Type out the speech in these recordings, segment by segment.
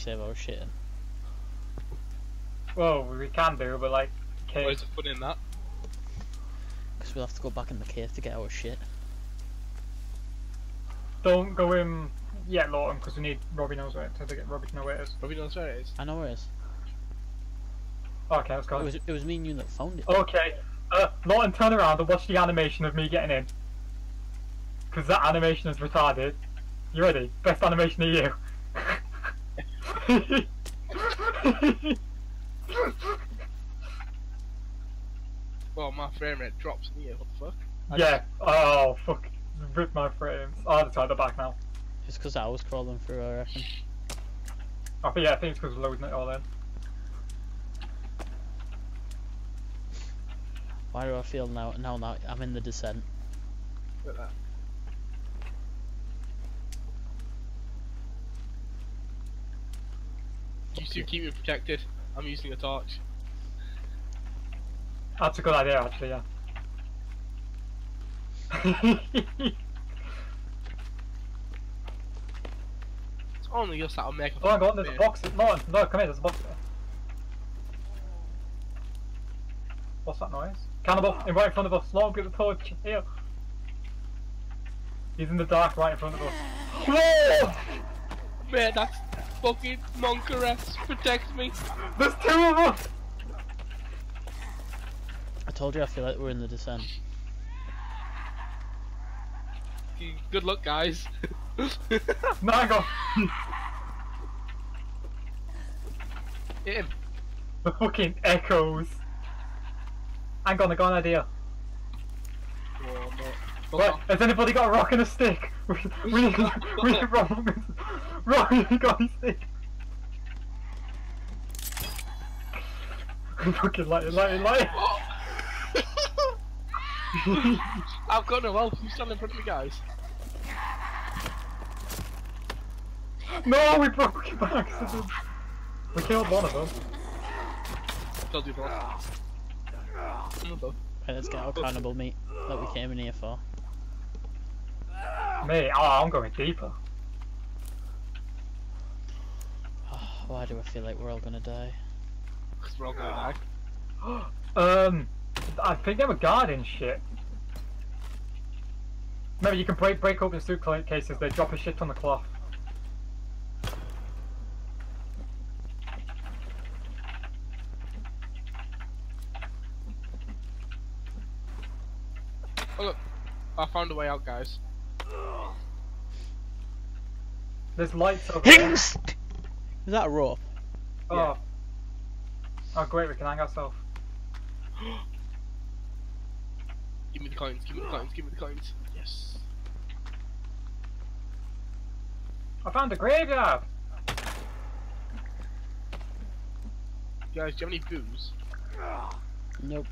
save our shit in. Well, we can do, but like, okay. Where's the fun in that? Because we'll have to go back in the cave to get our shit. Don't go in yet, Lawton, because we need Robbie knows where it is. To get Robbie to know where it is. Robbie knows where it is. I know where it is. Okay, let's go. It was, it was me and you that found it. Okay, uh, Lawton, turn around and watch the animation of me getting in. Because that animation is retarded. You ready? Best animation of you. Well, my frame rate drops in here. What the fuck? I yeah. Oh, fuck. Rip my frames. Oh, it's at the back now. It's because I was crawling through, I reckon. Oh, but yeah, I think it's because we're loading it all in. Why do I feel now, now, now I'm in the descent? Look at that. You two keep me protected. I'm using a torch. That's a good idea, actually, yeah. It's only us that'll make a oh, hang on, there's a box. No, no, come here, there's a box. What's that noise? Cannibal, in right in front of us. Slow, get the torch. Here. He's in the dark right in front of us. Whoa! Man, that's fucking Monkaress. Protect me. There's two of us! I told you I feel like we're in the descent. Good luck, guys. No, hang on. Hit him. The fucking echoes. Hang on, I got an idea. Oh, mate. Wait, has anybody got a rock and a stick? We, we need, we need rock. Rock, got a fucking light it, light it, light it. I've got no help. You stand in front of me, guys. No, we broke it by accident. We killed one of them. Told you both. I'm above. Right, let's get our cannibal meat that we came in here for. Me, oh, I'm going deeper. Why do I feel like we're all gonna die? Because we're all gonna die. Um, I think they were guarding shit. Maybe you can break break open suit cl- They drop a shit on the cloth. Oh look, I found a way out, guys. There's lights over there. Is that a rope? Oh. Oh great, we can hang ourselves. Give me the coins. Give me the coins. Give me the coins. Yes. I found a graveyard. Guys, do you have any booze? Nope.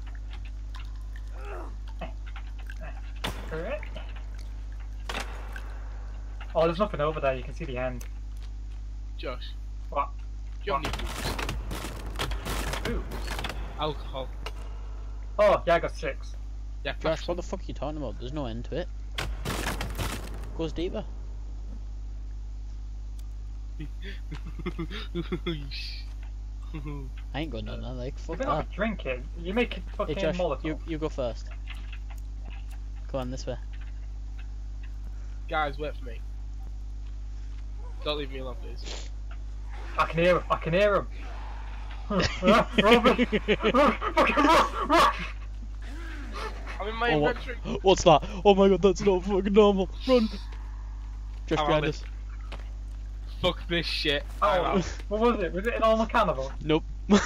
Correct. Oh, there's nothing over there. You can see the end. Josh. What? Do you booze? Ooh. Alcohol. Oh, yeah, I got six. Yeah, Josh, what the fuck are you talking about? There's no end to it. Goes deeper. I ain't got none. I like fuck you're not that. drinking, you make it fucking Hey Josh, Molotov. you you go first. Go on this way. Guys, wait for me. Don't leave me alone, please. I can hear him. I can hear him. Robin, fucking run, run. I'm in my Oh, what? What's that? Oh my god, that's not fucking normal. Run! Josh I'm behind us. Fuck this shit. Oh, what was it? Was it an all cannibal? Nope.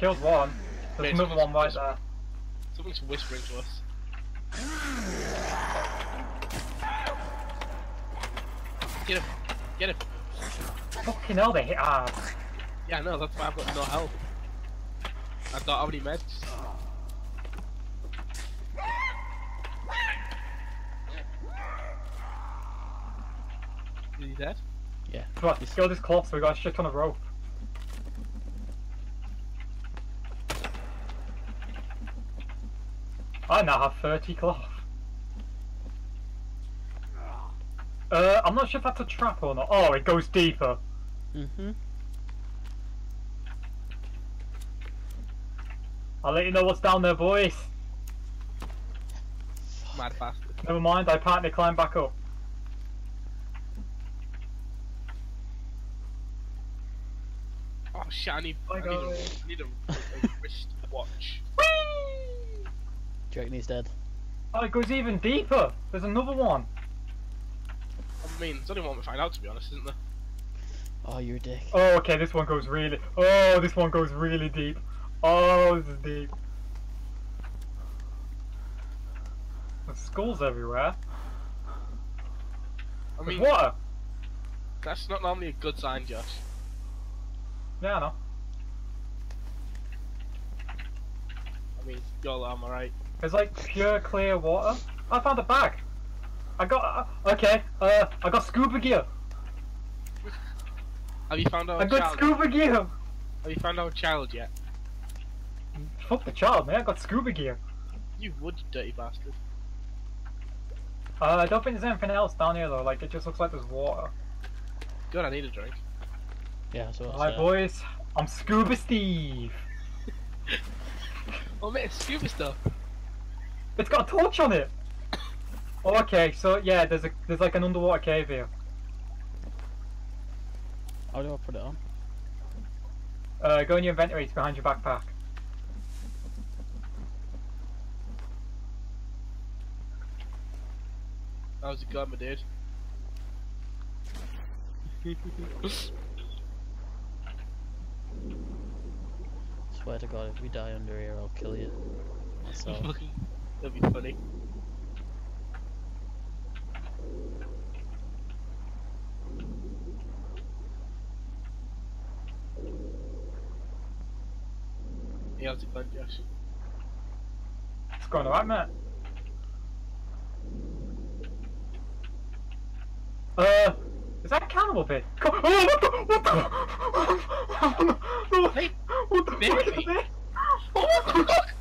killed one. There's Mate, another one right there. Someone's whispering to us. Get him. Get him. Fucking hell, they hit hard. Yeah, no, that's why I've got no health. I don't have any meds. Is he dead? yeah. Come on, let's go this close. We got a shit on a rope. I now have 30 cloth. Uh, I'm not sure if that's a trap or not. Oh, it goes deeper. Mm-hmm. I'll let you know what's down there, boys. Mad bastard. Never mind, I partly climb back up. Oh shit, I need, I need, a, guys. Need a, a wrist watch. Do you reckon he's dead? Oh, it goes even deeper. There's another one. I mean, there's only one we find out to be honest, isn't there? Oh, you're a dick. Oh, okay, this one goes really. Oh, this one goes really deep. Oh, this is deep. There's skulls everywhere. I There's mean, water. that's not normally a good sign, Josh. Yeah, I know. I mean, you're am alright. It's like pure clear water. I found a bag. I got. Uh, okay. Uh, I got scuba gear. Have you found our I got child? scuba gear. Have you found our child yet? Fuck the child, man. I got scuba gear. You would, you dirty bastard. Uh, I don't think there's anything else down here though. Like it just looks like there's water. Good, I need a drink. Yeah, so Alright, boys. I'm Scuba Steve. Oh mate, it's scuba stuff. It's got a torch on it. Oh, okay. So yeah, there's a there's like an underwater cave here. How do I put it on? Uh, go in your inventory. It's behind your backpack. How's it going, my dude? Swear to God, if we die under here, I'll kill you. So, That'd be funny. Hey, how's it going, Josh? It's going alright, mate. Uh, is that a cannibal bit? Oh, what the? What the? Hey, what the fuck is baby. that? What the? What the fuck?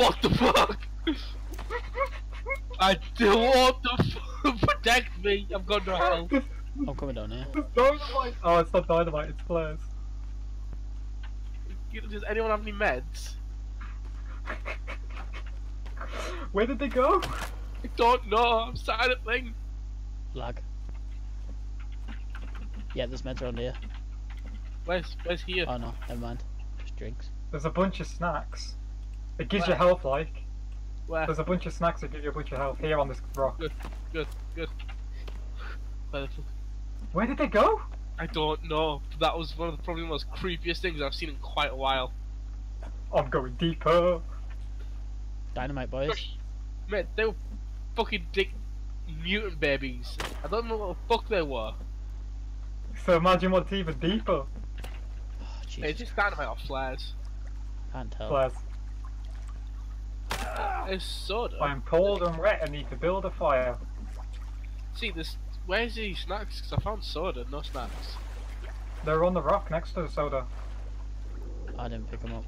What the fuck? I do what the fuck? Protect me! I've got no health. I'm coming down here. dynamite. Oh, it's not dynamite. It's flares. Does anyone have any meds? Where did they go? I don't know. I'm sad at thing. Lag. Yeah, there's meds around here. Where's Where's here? Oh no, never mind. Just drinks. There's a bunch of snacks. It gives you health, like. Where? There's a bunch of snacks that give you a bunch of health here on this rock. Good, good, good. Where? Where did they go? I don't know. That was one of the probably most creepiest things I've seen in quite a while. I'm going deeper. Dynamite boys. Mate, they were fucking dick mutant babies. I don't know what the fuck they were. So imagine what's even deeper. Oh, Jesus, it's just dynamite or flares. can't tell. Flares. It's soda. I'm cold and wet and need to build a fire. See, this. Where's the snacks? Because I found soda, no snacks. They're on the rock next to the soda. I didn't pick them up.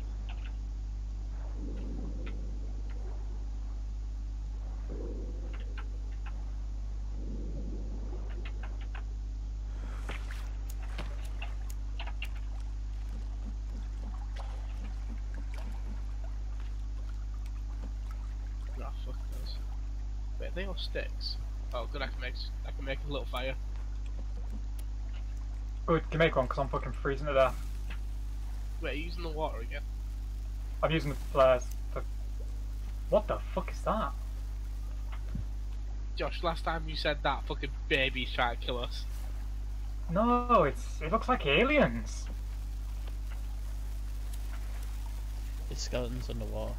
Wait, are they all sticks? Oh, good. I can make. I can make a little fire. Oh, good, can make one because I'm fucking freezing to death. Wait, are you using the water again? I'm using the flares. To... What the fuck is that? Josh, last time you said that, fucking baby's trying to kill us. No, it's it looks like aliens. It's skeletons underwater.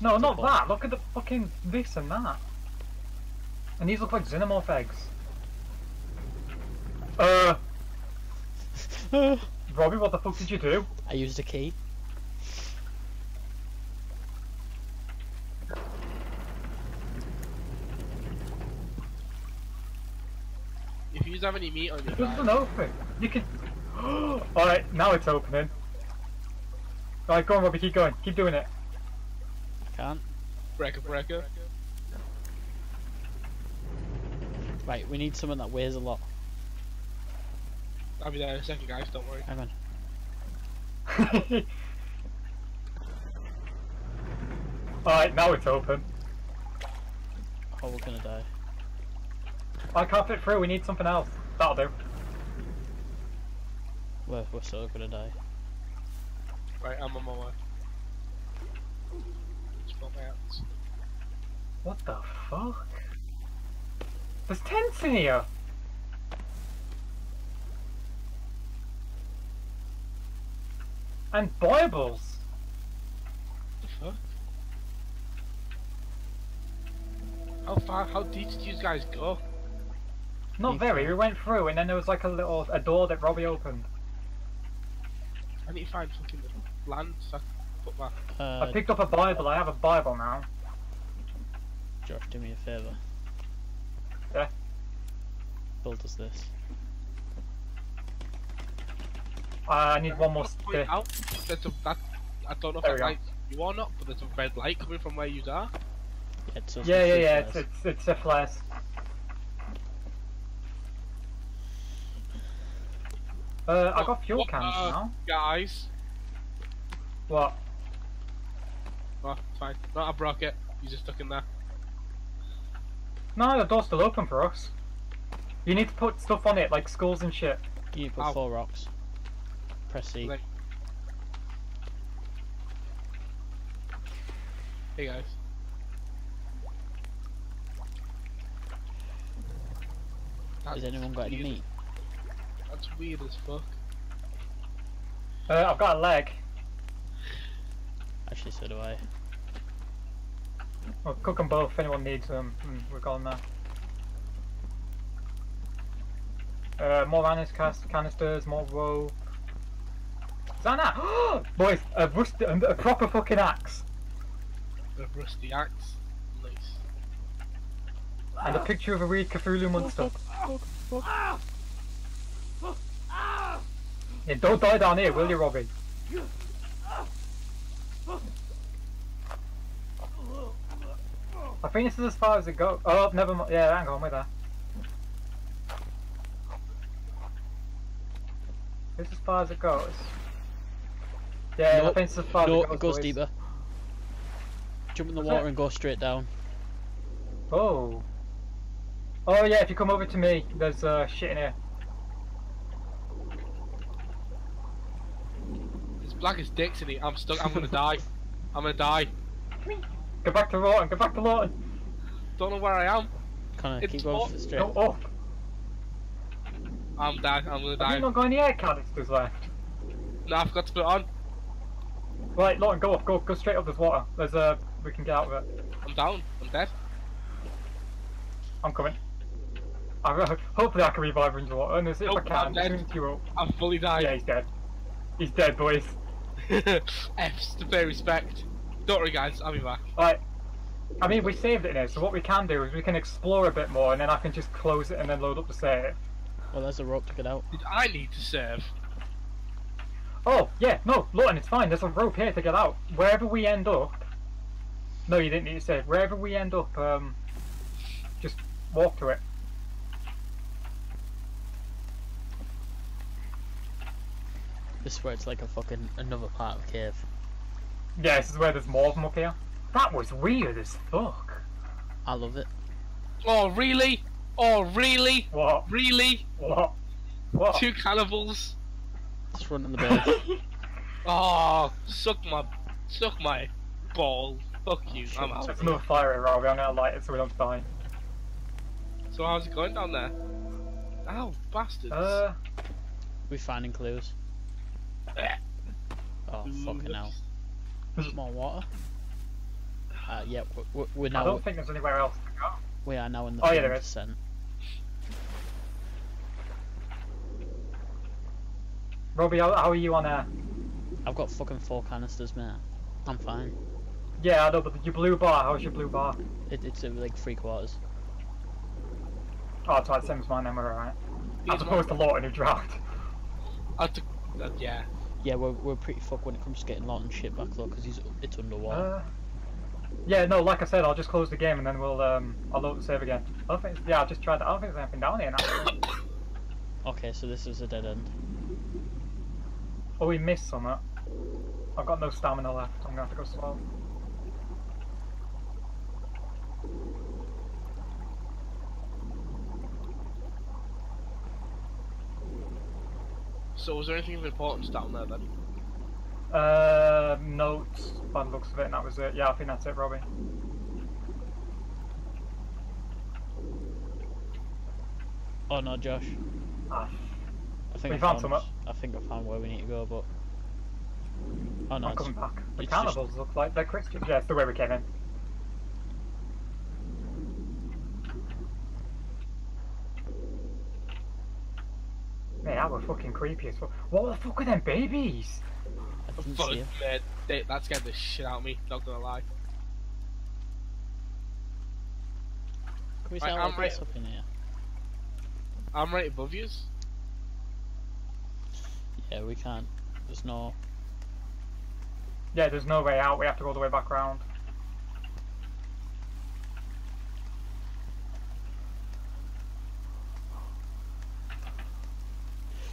Bones. No, not bone. that. Look at the fucking this and that. And these look like xenomorph eggs. Uh, Robbie, what the fuck did you do? I used a key. If you have any meat on your It doesn't back, open. You can. Alright, now it's opening. Right, go on, Robbie, keep going. Keep doing it. Can't. Breaker, breaker. Right, we need someone that weighs a lot. I'll be there in a second, guys. Don't worry. Hang on. Alright, now it's open. Oh, we're gonna die. I can't fit through, we need something else. That'll do. We're, we're so gonna die. Right, I'm on my way. Just got my axe. What the fuck? There's tents in here! And Bibles! The fuck? How far? How deep did you guys go? Not Deep very, down. we went through and then there was like a little a door that Robbie opened. I need to find fucking land so I can put my. Uh, I picked up a Bible, I have a Bible now. Josh, do me a favour. Yeah? Build us this. Uh, I need one more Point out, there's a, that, I don't know if There we that go. light you or not, but there's a red light coming from where you are. Yeah, it's Yeah, yeah, yeah, it's, it's, it's a flares. Uh, I got fuel What, cans uh, now. Guys. What? Oh, it's fine. No, I broke it. You just stuck in there. No, the door's still open for us. You need to put stuff on it, like skulls and shit. You need to put Ow. four rocks. Press C. Like- Hey guys. Has anyone got any meat? That's weird as fuck. Uh, I've got a leg. Actually, so do I. I'll cook them both if anyone needs them. Mm, we're gone now. Uh, more anise cast canisters, more rope. Is that an axe? Boys, a, rusty, a proper fucking axe. A rusty axe. Nice. And a picture of a weird Cthulhu monster. Yeah, don't die down here, will you, Robbie? I think this is as far as it goes. Oh, never mind. Yeah, hang on, we're there. This is as far as it goes. Yeah, I think it's as far No, as it goes. No, it goes boys. deeper. Jump in the Is water it? and go straight down. Oh. Oh yeah, if you come over to me, there's uh, shit in here. It's black as dicks in here. I'm stuck. I'm gonna die. I'm gonna die. Go back to Lawton, go back to Lawton. Don't know where I am. Connor, It's keep going what- for straight. Go up. I'm dead. I'm gonna Have die. you not got any air canisters left? No, I forgot to put it on. Right, Lawton, go up, go go straight up. There's water. There's uh, we can get out of it. I'm down. I'm dead. I'm coming. I, hopefully I can revive him into water, and as if I can, I'm dead. swim you up. I'm fully died. Yeah, he's dead. He's dead, boys. F's to pay respect. Don't worry, guys. I'll be back. Right. I mean, we saved it now, so what we can do is we can explore a bit more, and then I can just close it and then load up the save. Well, there's a rope to get out. Did I need to save? Oh, yeah, no, Lawton, it's fine. There's a rope here to get out. Wherever we end up. No, you didn't need to save. Wherever we end up, um, just walk to it. This is where it's like a fucking another part of the cave. Yeah, this is where there's more of them up here. That was weird as fuck. I love it. Oh, really? Oh, really? What? Really? What? What? Two cannibals? Just running the base. Oh, suck my, suck my ball. Fuck you. I'm out. There's another fire here, Robbie. I'm gonna light it so we don't die. So how's it going down there? Ow, bastards. Uh, we finding clues. Oh fucking hell! More water. Uh, yeah, we're, we're I don't think there's anywhere else to go. we are now in the Oh, yeah, there is. descent. Robbie, how, how are you on air? I've got fucking four canisters, man. I'm fine. Yeah, I know, but your blue bar, how's your blue bar? It, it's uh, like three quarters. Oh, it's right, same as mine, then we're alright. These As opposed to ones- Lawton who drowned. I took, uh, yeah. Yeah, we're, we're pretty fucked when it comes to getting Lawton shit back though, because he's it's underwater. Uh, yeah, no, like I said, I'll just close the game and then we'll um, I'll load the save again. I don't think, yeah, I just tried that. I don't think there's anything down here now. Okay, so this is a dead end. oh, we missed some. I've got no stamina left. I'm gonna have to go slow. So was there anything of importance down there then? Uh, notes, by the looks of it, and that was it. Yeah, I think that's it, Robbie. Oh no, Josh. Ah, I think We I found found. some up. I think I found where we need to go, but. Oh no, I'm it's, coming back. The it's just- cannibals look like they're Christians. Yeah, it's the way we came in. Yeah, we're fucking creepy as fuck. What the fuck are them babies? I didn't Fuck, see it. man, they, that scared the shit out of me. Not gonna lie. Can we Right, sell I'm all right- this up in here? I'm right above yous. Yeah, we can't. There's no. Yeah, there's no way out. We have to go all the way back round.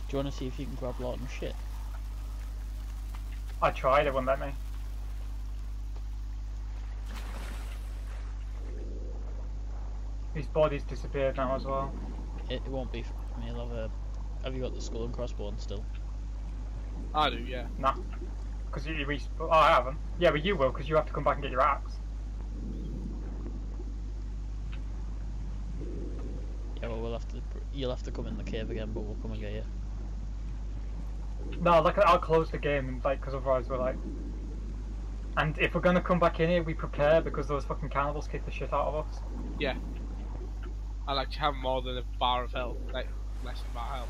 Do you want to see if you can grab Lawton shit? I tried, it wouldn't let me. His body's disappeared now as well. It, it won't be for me. I'll have a. Have you got the skull and crossbones still? I do, yeah. Nah. Because you resp- Oh, I haven't. Yeah, but you will, because you have to come back and get your axe. Yeah, well, we'll have to. You'll have to come in the cave again, but we'll come and get you. No, like I'll close the game, like, because otherwise we're like. And if we're gonna come back in here, we prepare because those fucking cannibals kick the shit out of us. Yeah. I like to have more than a bar of health, like less than bar health.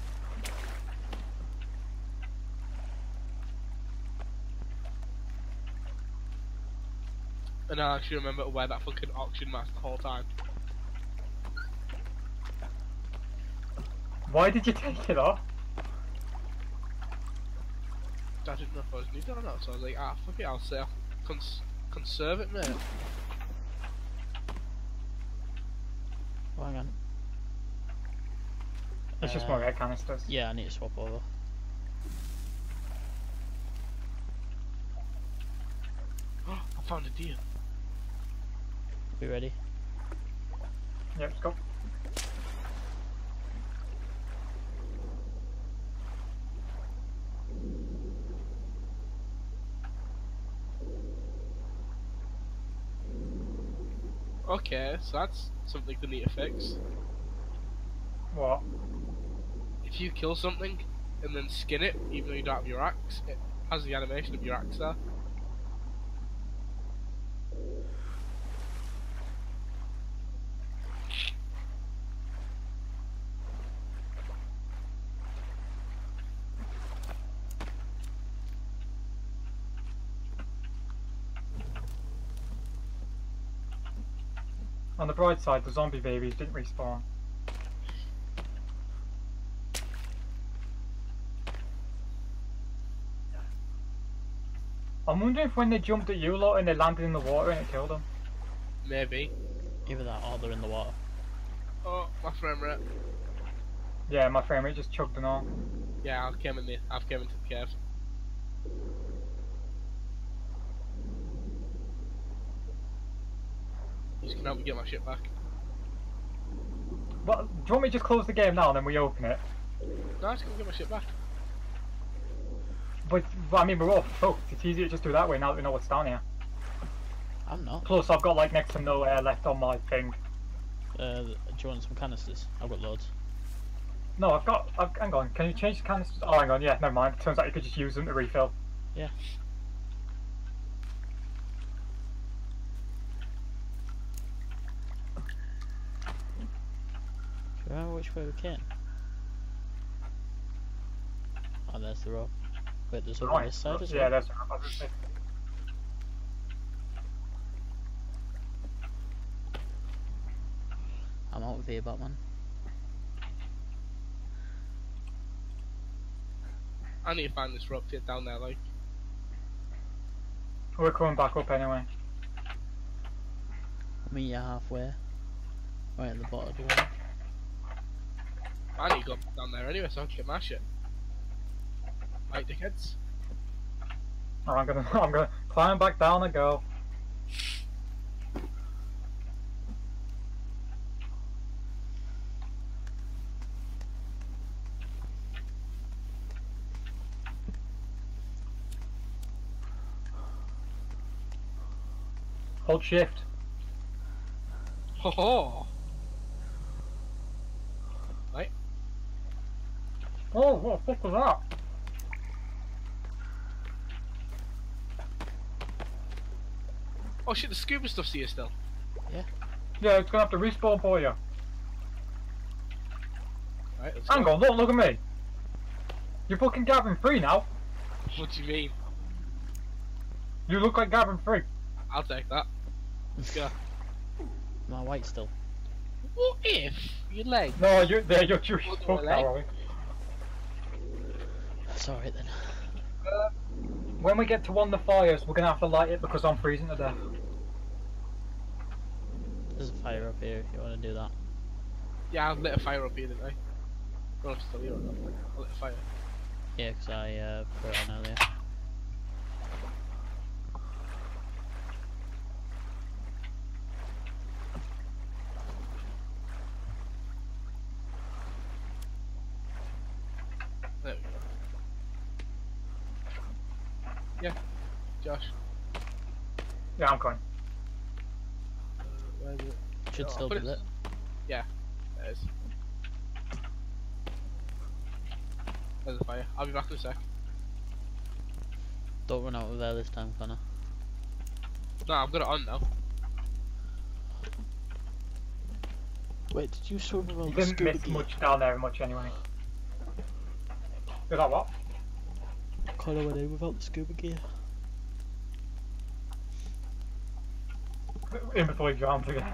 And I actually remember to wear that fucking auction mask the whole time. Why did you take it off? I didn't know if I was needed or not, so I was like, ah, fuck it, I'll say, I'll cons- conserve it, mate. Oh, hang on. It's just Uh, more air canisters. Yeah, I need to swap over. I found a deer. We ready? Yeah, let's go. Okay, so that's something they need to fix. What? If you kill something and then skin it, even though you don't have your axe, it has the animation of your axe there. On the bright side, the zombie babies didn't respawn. I'm wondering if when they jumped at you lot and they landed in the water and it killed them. Maybe. Either that or they're in the water. Oh, my frame rate. Yeah, my frame rate just chugged and all. Yeah, I came in the, I've came into the cave. You can help me get my shit back. Well, do you want me to just close the game now and then we open it? No, I just can get my shit back. But, but I mean, we're all fucked. It's easier to just do that way now that we know what's down here. I'm not. Plus, I've got like next to no air left on my thing. Uh, do you want some canisters? I've got loads. No, I've got. I've, hang on, can you change the canisters? Oh, hang on, yeah, never mind. Turns out you could just use them to refill. Yeah. Remember which way we came? Oh, there's the rope. Wait, there's one on Right. this side as well? yeah, well. there's. obviously. I'm out with you, Batman. I need to find this rope to get down there, like. We're coming back up anyway. I mean, you're halfway. Right at the bottom of the wall. I need to go down there anyway, so I can get my shit. Right, dickheads. I'm gonna, I'm gonna climb back down and go. Hold shift. Ho ho! Oh, what the fuck was that? Oh shit, the scuba stuff's here still. Yeah, Yeah, it's gonna have to respawn for you. Right, let's Hang go. on, look, look at me. You're fucking Gavin free now. What do you mean? You look like Gavin free. I'll take that. Let's go. My white still. What if your leg? No, you're there. You're Jewish Look as at fuck now, are we? That's alright then. When we get to one of the fires, we're gonna have to light it because I'm freezing to death. There's a fire up here if you want to do that. Yeah, I lit a fire up here, didn't I? I don't if it's still here or not. I lit a fire. Yeah, 'cause I uh, put it on earlier. There we go. Yeah, Josh. Yeah, I'm going. Uh. Should Oh, still put be it- lit. There it is. There's a fire. I'll be back in a sec. Don't run out of there this time, Connor. No, I've got it on now. Wait, did you swim around You didn't miss much down there much anyway. Is that what? Connor went in without the scuba gear. In before he drowned again.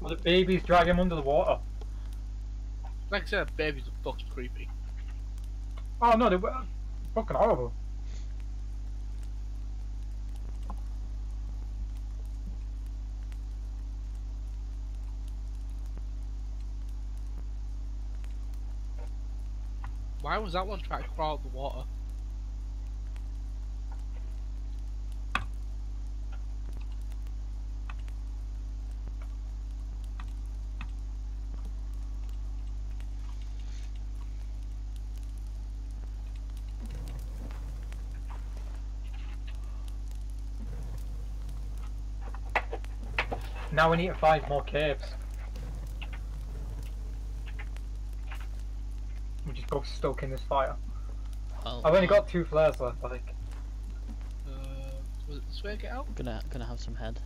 well, the babies drag him under the water. Like I said, babies are fucking creepy. Oh no, they were fucking horrible. Why was that one trying to crawl out the water? Now we need to find more caves. We're just both stuck in this fire. Well, I've only got two flares left, like. Uh, was it this way to get out? Gonna gonna have some head.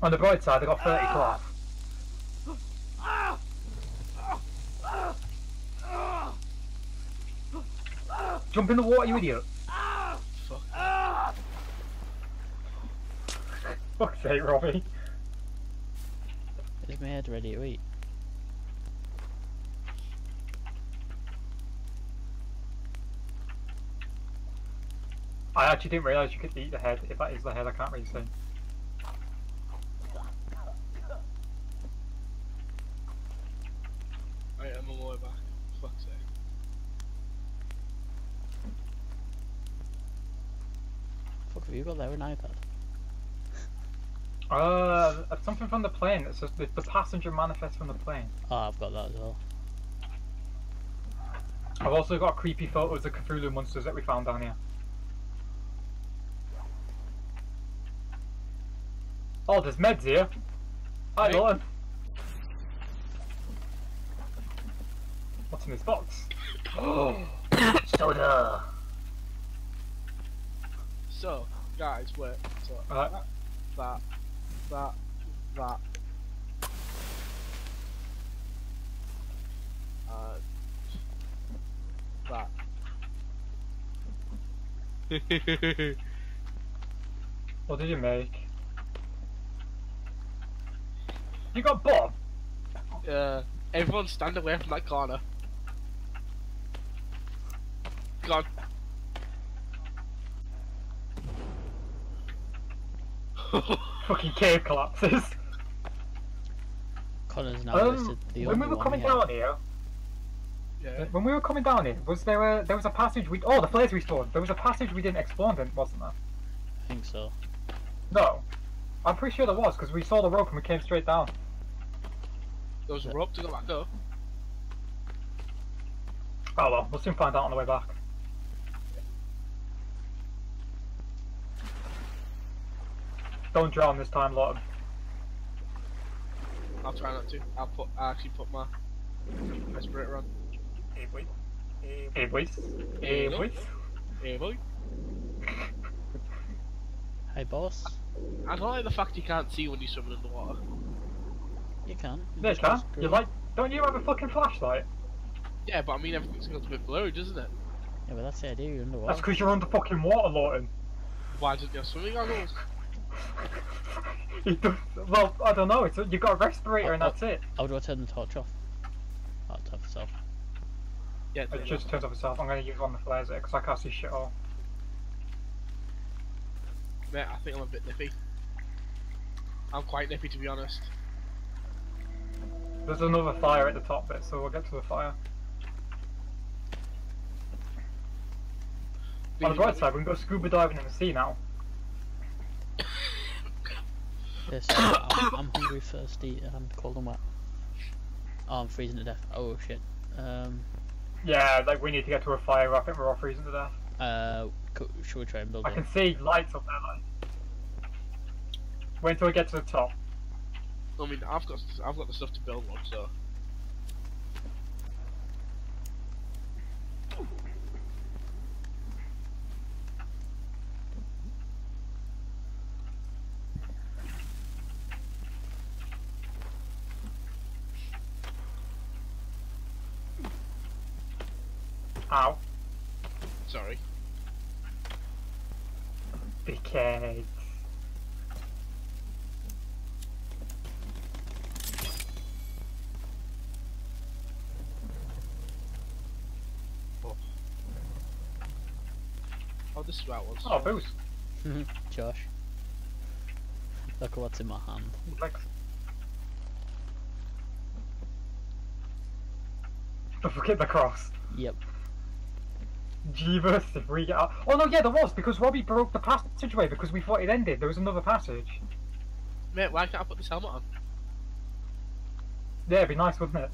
On the bright side, I got 30 ah! cloth. Ah! Ah! Jump in the water, you idiot! Fuck. Fuck's sake, Robbie. Is my head ready to eat? I actually didn't realise you could eat the head. If that is the head, I can't really see. Right, I'm on my way back. Fuck's sake. Fuck have you got there an iPad? Uh, something from the plane. It's says the, the passenger manifest from the plane. Oh, I've got that as well. I've also got creepy photos of Cthulhu monsters that we found down here. Oh, there's meds here. Hi, Hey. Lauren. What's in this box? Oh, soda. So, guys, wait. So, Uh, that, that, that. Uh, that. what did you make? You got Bob? uh, everyone stand away from that corner. gone. Fucking cave collapses. Connor's now Um, listed the when only we were coming here. down here, yeah. when we were coming down here, was there a there was a passage we oh the flares we stored. There was a passage we didn't explore, then wasn't there? I think so. No, I'm pretty sure there was because we saw the rope and we came straight down. There was a rope to go back up. Oh well, we'll soon find out on the way back. Don't drown this time, Lawton. I'll try not to. I'll put. I actually put my respirator on. Hey boy. Hey boys. Hey boys. Hey boy. Hey boss. I don't like the fact you can't see when you're swimming in the water. You can. There you just can. gotta screw You like? Don't you have a fucking flashlight? Yeah, but I mean everything's got a bit blurry, doesn't it? Yeah, but that's the idea. You're underwater. That's because you're under fucking water, Lawton. Why didn't you have swimming goggles? It does- well, I don't know. It's you got a respirator and that's it. How do I turn the torch off? Oh, it's off itself. Yeah, It it just turns off itself. I'm gonna use one of the flares because I can't see shit all. Mate, I think I'm a bit nippy. I'm quite nippy to be honest. There's another fire at the top bit, so we'll get to the fire. On the bright side, we can go scuba diving in the sea now. Yes, I'm, I'm hungry, thirsty, and cold and wet. Oh, I'm freezing to death. Oh shit. Um, Yeah, like we need to get to a fire. I think we're all freezing to death. uh, should we try and build I one? can see lights up there. Like. Wait until we get to the top. I mean, I've got I've got the stuff to build one, so Ow. sorry. Dickhead. Oh, this is where I was. Oh, boost. Josh. Look at what's in my hand. Thanks. Don't forget the cross. Yep. Jeebus, if we get out. Oh no, yeah, there was because Robbie broke the passageway because we thought it ended. There was another passage. Mate, why can't I put this helmet on? Yeah, it'd be nice, wouldn't it?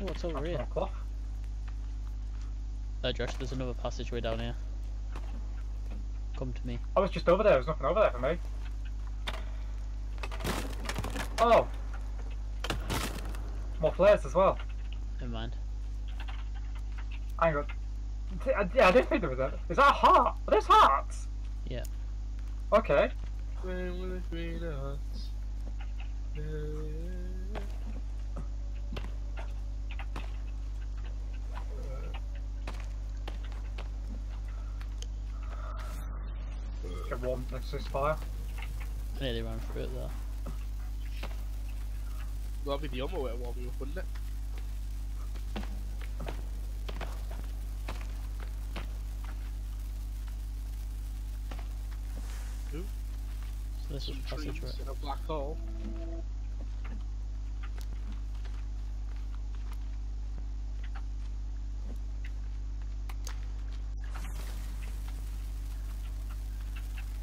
Oh, what's over That's here? cloth. Uh, Josh, there's another passageway down here. Come to me. I was just over there. There was nothing over there for me. Oh. More flares as well. Never mind. Hang on. D- I, yeah, I didn't think there was a. Is that a heart? Are those hearts? Yeah. Okay. Green with the hearts. Get warm next to this fire. I nearly ran through it though. That'd be the other way to warm you up, wouldn't it? Trees passageway. in a black hole.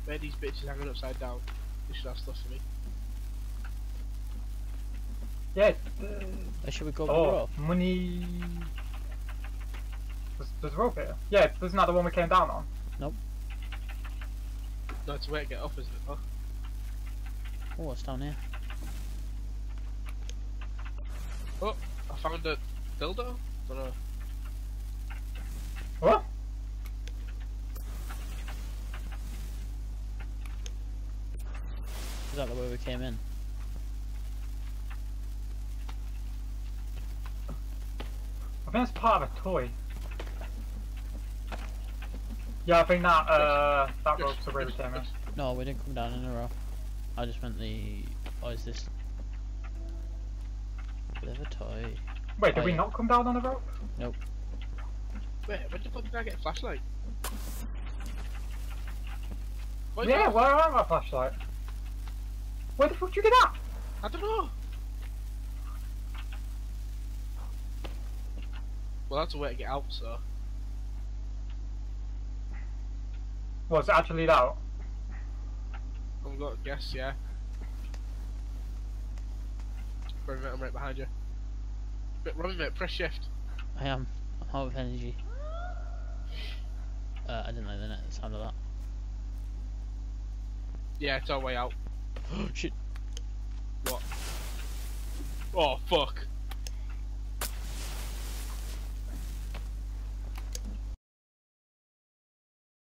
Where these bitches hanging upside down? They should have stuff for me. Yeah. Uh, should we go over the Oh, rope? money. There's, there's a rope here. Yeah, isn't that the one we came down on? No, it's a way to get off, isn't it? Oh, Oh, what's down here? Oh, I found a dildo. Don't know. What? Is that the way we came in? I think that's part of a toy. Yeah, I think that uh that rope's the way we came in. No, we didn't come down in a row. I just meant the. What is this? Bit of a toy. Wait, did Oh, we yeah. not come down on a rope? Nope. Wait, when the fuck did I get a flashlight? What is Yeah, that? where are my flashlight? Where the fuck did you get that? I don't know. Well, that's a way to get out, so. Was it actually out? I'm gonna guess, yeah. A I'm right behind you. But Robin, mate, press shift. I am. I'm out of energy. Uh, I didn't like the net sound of that. Yeah, it's our way out. Shit. What? Oh, fuck.